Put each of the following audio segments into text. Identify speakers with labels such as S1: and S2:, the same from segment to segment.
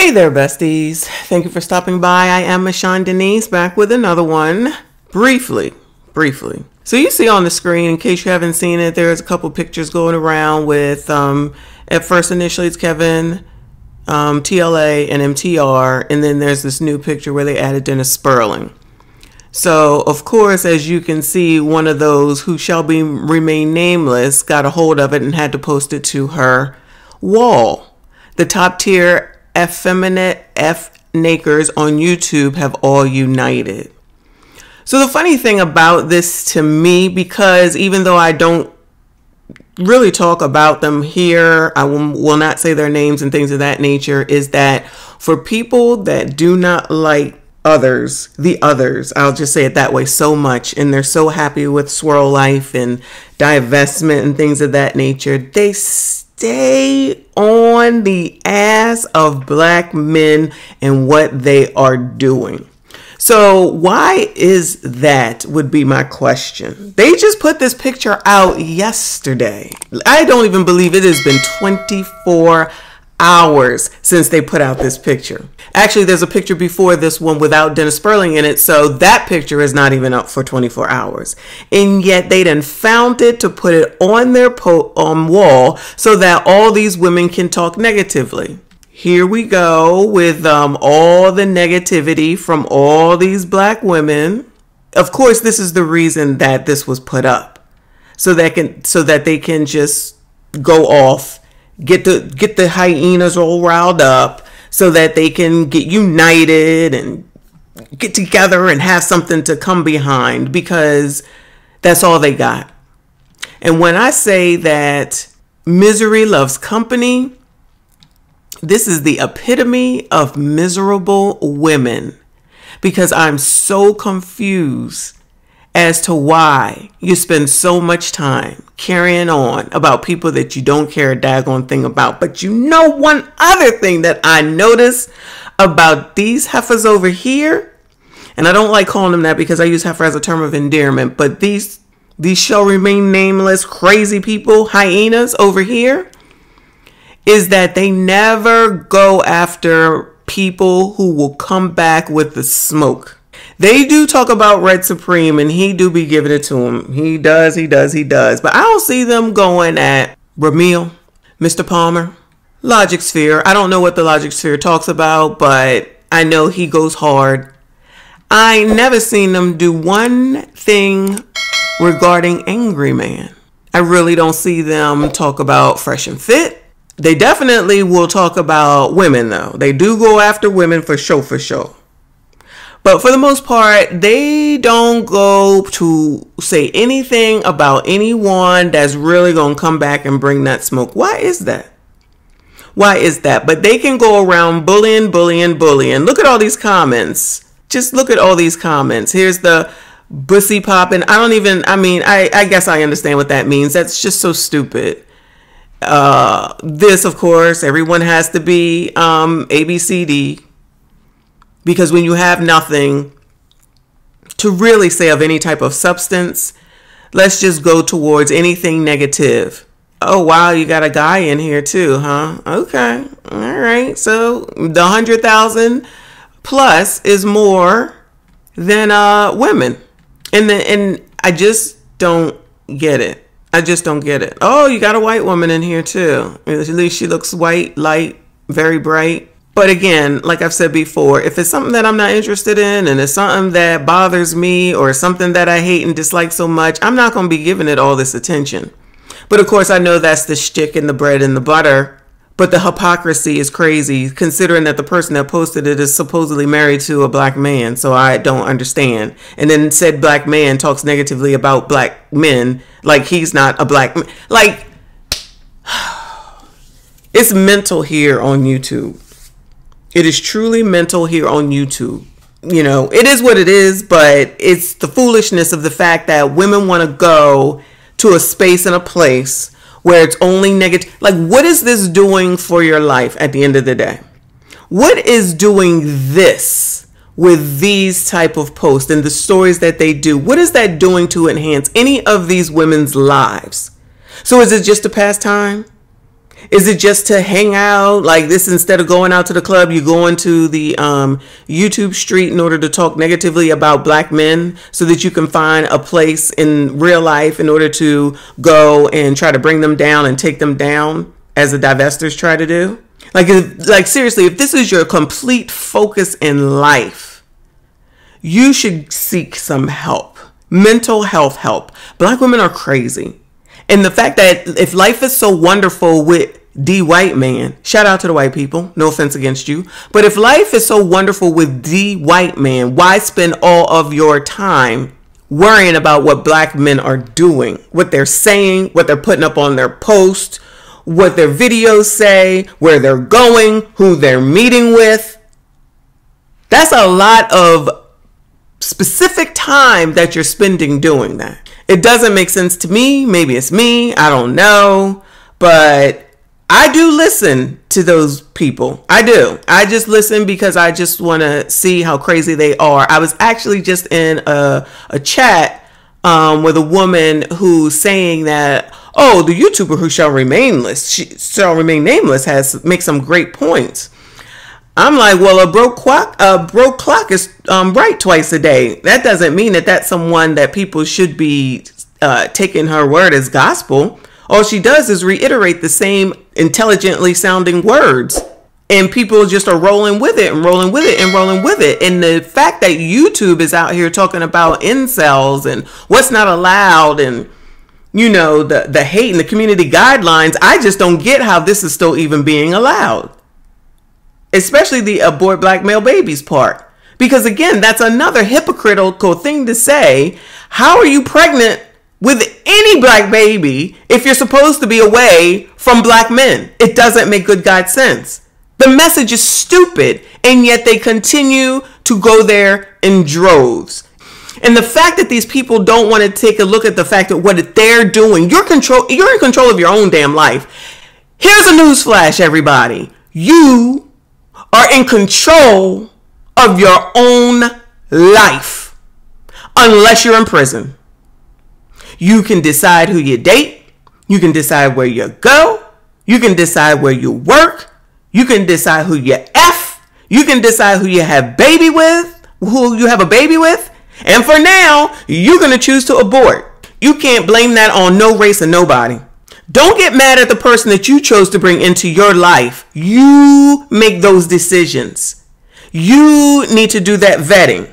S1: Hey there, besties. Thank you for stopping by. I am Michon Denyse back with another one. Briefly, briefly. So you see on the screen, in case you haven't seen it, there's a couple pictures going around with, um, at first initially it's Kevin, um, TLA, and MTR, and then there's this new picture where they added Dennis Spurling. So, of course, as you can see, one of those who shall be remain nameless got a hold of it and had to post it to her wall. The top tier effeminate F nakers on YouTube have all united. So the funny thing about this to me, because even though I don't really talk about them here, I will, will not say their names and things of that nature, is that for people that do not like others, the others, I'll just say it that way so much, and they're so happy with swirl life and divestment and things of that nature, they stay on the ass of black men and what they are doing. So, why is that? Would be my question. They just put this picture out yesterday. I don't even believe it has been 24 hours since they put out this picture. Actually, there's a picture before this one without Dennis Spurling in it, so that picture is not even up for 24 hours. And yet they then found it to put it on their po- um, wall so that all these women can talk negatively. Here we go with um, all the negativity from all these black women. Of course, this is the reason that this was put up, so that can so that they can just go off get the get the hyenas all riled up so that they can get united and get together and have something to come behind because that's all they got. And when I say that misery loves company, this is the epitome of miserable women because I'm so confused as to why you spend so much time carrying on about people that you don't care a daggone thing about. But you know one other thing that I notice about these heifers over here, and I don't like calling them that because I use heifer as a term of endearment, but these these shall remain nameless crazy people, hyenas over here, is that they never go after people who will come back with the smoke they do talk about Red Supreme, and he do be giving it to him. He does, he does, he does. But I don't see them going at Ramil, Mr. Palmer, Logic Sphere. I don't know what the Logic Sphere talks about, but I know he goes hard. I never seen them do one thing regarding Angry Man. I really don't see them talk about Fresh and Fit. They definitely will talk about women though. They do go after women for sure, for sure. But for the most part, they don't go to say anything about anyone that's really going to come back and bring that smoke. Why is that? Why is that? But they can go around bullying, bullying, bullying. Look at all these comments. Just look at all these comments. Here's the bussy popping. I don't even, I mean, I, I guess I understand what that means. That's just so stupid. Uh, this, of course, everyone has to be um, ABCD because when you have nothing to really say of any type of substance, let's just go towards anything negative. Oh, wow, you got a guy in here too, huh? Okay. All right. So the 100,000 plus is more than uh, women. And, the, and I just don't get it. I just don't get it. Oh, you got a white woman in here too. At least she looks white, light, very bright. But again, like I've said before, if it's something that I'm not interested in and it's something that bothers me or something that I hate and dislike so much, I'm not going to be giving it all this attention. But of course, I know that's the shtick and the bread and the butter. But the hypocrisy is crazy, considering that the person that posted it is supposedly married to a black man. So I don't understand. And then said black man talks negatively about black men like he's not a black man. Like, it's mental here on YouTube. It is truly mental here on YouTube. You know, it is what it is, but it's the foolishness of the fact that women want to go to a space and a place where it's only negative. Like, what is this doing for your life at the end of the day? What is doing this with these type of posts and the stories that they do? What is that doing to enhance any of these women's lives? So is it just a pastime? Is it just to hang out like this instead of going out to the club, you go into the um, YouTube street in order to talk negatively about black men so that you can find a place in real life in order to go and try to bring them down and take them down as the divestors try to do? Like, like seriously, if this is your complete focus in life, you should seek some help, mental health help. Black women are crazy. And the fact that if life is so wonderful with D white man, shout out to the white people, no offense against you, but if life is so wonderful with D white man, why spend all of your time worrying about what black men are doing, what they're saying, what they're putting up on their post, what their videos say, where they're going, who they're meeting with? That's a lot of specific time that you're spending doing that. It doesn't make sense to me. Maybe it's me. I don't know. But I do listen to those people. I do. I just listen because I just want to see how crazy they are. I was actually just in a, a chat um, with a woman who's saying that, oh, the YouTuber who shall remain nameless, she shall remain nameless, has makes some great points. I'm like, well, a broke clock, a broke clock is um, right twice a day. That doesn't mean that that's someone that people should be uh, taking her word as gospel. All she does is reiterate the same intelligently sounding words. And people just are rolling with it and rolling with it and rolling with it. And the fact that YouTube is out here talking about incels and what's not allowed and you know the the hate and the community guidelines, I just don't get how this is still even being allowed especially the abort black male babies part. Because again, that's another hypocritical thing to say. How are you pregnant with any black baby if you're supposed to be away from black men? It doesn't make good God sense. The message is stupid, and yet they continue to go there in droves. And the fact that these people don't want to take a look at the fact that what they're doing, you're control you're in control of your own damn life. Here's a news flash, everybody. You are in control of your own life unless you're in prison. You can decide who you date, you can decide where you go, you can decide where you work, you can decide who you F, you can decide who you have baby with, who you have a baby with, and for now, you're going to choose to abort. You can't blame that on no race or nobody. Don't get mad at the person that you chose to bring into your life. You make those decisions. You need to do that vetting.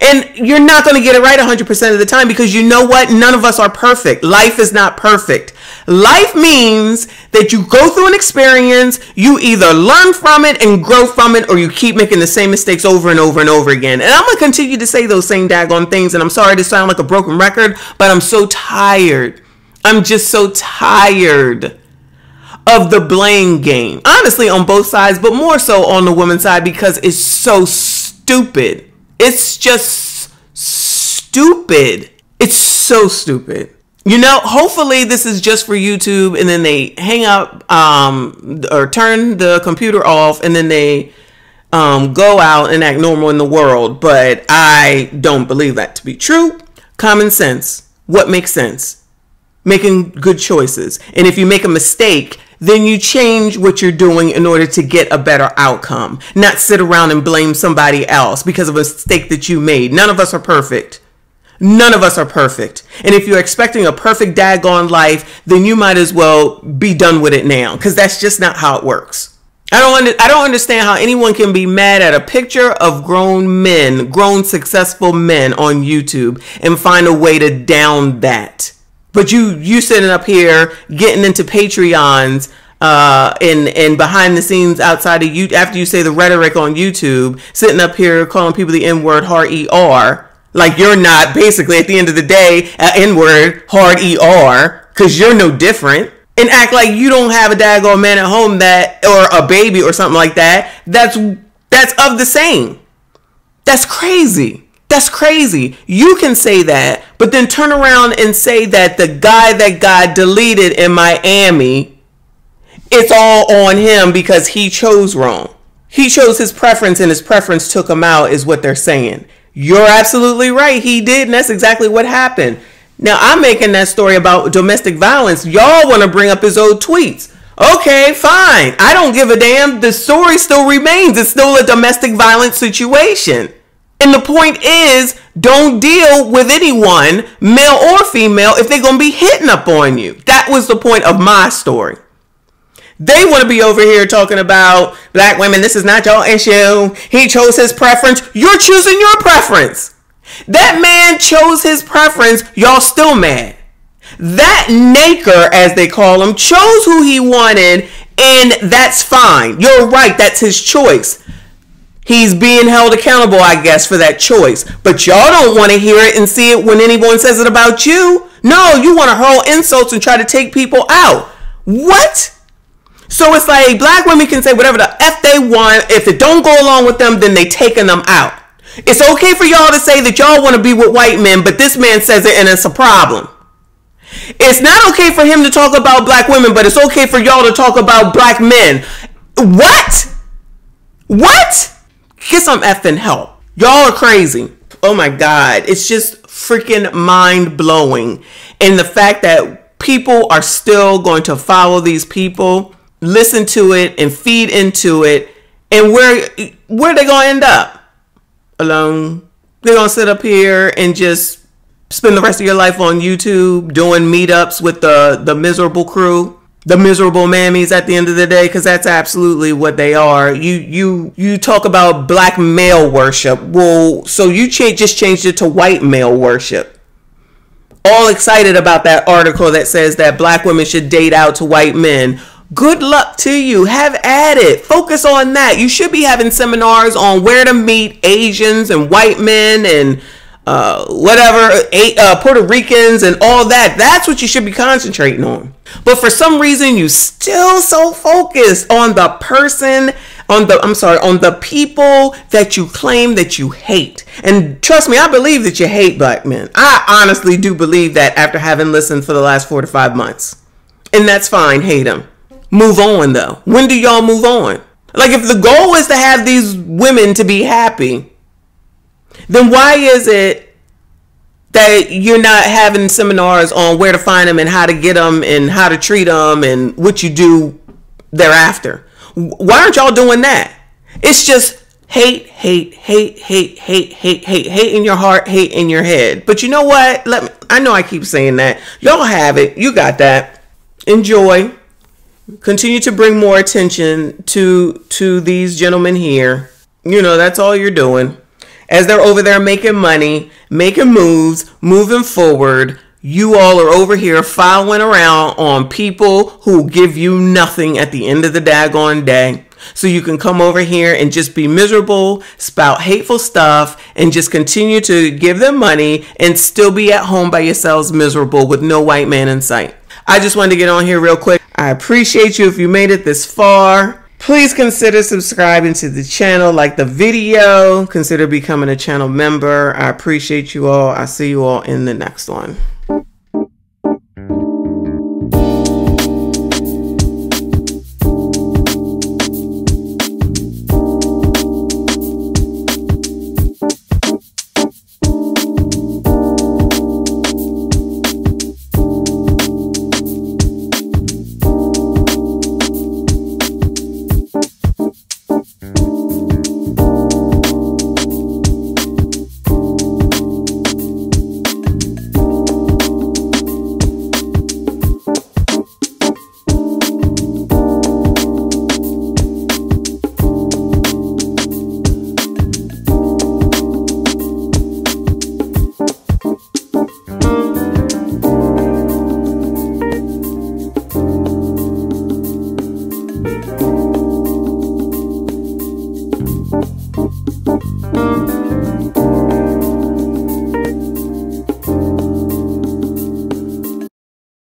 S1: And you're not going to get it right 100% of the time because you know what? None of us are perfect. Life is not perfect. Life means that you go through an experience, you either learn from it and grow from it, or you keep making the same mistakes over and over and over again. And I'm going to continue to say those same daggone things. And I'm sorry to sound like a broken record, but I'm so tired I'm just so tired of the blame game. Honestly, on both sides, but more so on the woman's side because it's so stupid. It's just stupid. It's so stupid. You know, hopefully this is just for YouTube and then they hang up um, or turn the computer off and then they um, go out and act normal in the world. But I don't believe that to be true. Common sense. What makes sense? Making good choices. And if you make a mistake, then you change what you're doing in order to get a better outcome. Not sit around and blame somebody else because of a mistake that you made. None of us are perfect. None of us are perfect. And if you're expecting a perfect daggone life, then you might as well be done with it now because that's just not how it works. I don't under, I don't understand how anyone can be mad at a picture of grown men, grown successful men on YouTube and find a way to down that. But you you sitting up here getting into Patreons uh, and and behind the scenes outside of you after you say the rhetoric on YouTube, sitting up here calling people the N word hard ER. Like you're not basically at the end of the day N word hard ER because you're no different. And act like you don't have a daggone man at home that or a baby or something like that. That's that's of the same. That's crazy. That's crazy. You can say that, but then turn around and say that the guy that got deleted in Miami, it's all on him because he chose wrong. He chose his preference and his preference took him out, is what they're saying. You're absolutely right. He did, and that's exactly what happened. Now, I'm making that story about domestic violence. Y'all want to bring up his old tweets. Okay, fine. I don't give a damn. The story still remains. It's still a domestic violence situation. And the point is, don't deal with anyone, male or female, if they're going to be hitting up on you. That was the point of my story. They want to be over here talking about black women. This is not your issue. He chose his preference. You're choosing your preference. That man chose his preference. Y'all still mad. That Naker, as they call him, chose who he wanted, and that's fine. You're right. That's his choice. He's being held accountable, I guess, for that choice. But y'all don't want to hear it and see it when anyone says it about you. No, you want to hurl insults and try to take people out. What? So it's like black women can say whatever the F they want. If it don't go along with them, then they taking them out. It's okay for y'all to say that y'all want to be with white men, but this man says it and it's a problem. It's not okay for him to talk about black women, but it's okay for y'all to talk about black men. What? What? Get some effing help. Y'all are crazy. Oh my God. It's just freaking mind blowing. And the fact that people are still going to follow these people, listen to it, and feed into it. And where where they gonna end up? Alone. They're gonna sit up here and just spend the rest of your life on YouTube doing meetups with the the miserable crew the miserable mammies at the end of the day because that's absolutely what they are. You you you talk about black male worship. Well so you cha- just changed it to white male worship. All excited about that article that says that black women should date out to white men. Good luck to you. Have at it. Focus on that. You should be having seminars on where to meet asians and white men and uh, whatever, eight, uh, Puerto Ricans and all that. That's what you should be concentrating on. But for some reason, you still so focused on the person, on the, I'm sorry, on the people that you claim that you hate. And trust me, I believe that you hate black men. I honestly do believe that after having listened for the last four to five months. And that's fine, hate them. Move on though. When do y'all move on? Like if the goal is to have these women to be happy, then why is it that you're not having seminars on where to find them and how to get them and how to treat them and what you do thereafter? Why aren't y'all doing that? It's just hate, hate, hate, hate, hate, hate, hate, hate in your heart, hate in your head. But you know what? Let me, I know I keep saying that. Y'all have it. You got that. Enjoy. Continue to bring more attention to to these gentlemen here. You know, that's all you're doing as they're over there making money, making moves, moving forward, you all are over here following around on people who give you nothing at the end of the daggone day. So you can come over here and just be miserable, spout hateful stuff, and just continue to give them money and still be at home by yourselves miserable with no white man in sight. I just wanted to get on here real quick. I appreciate you if you made it this far. Please consider subscribing to the channel, like the video, consider becoming a channel member. I appreciate you all. I'll see you all in the next one.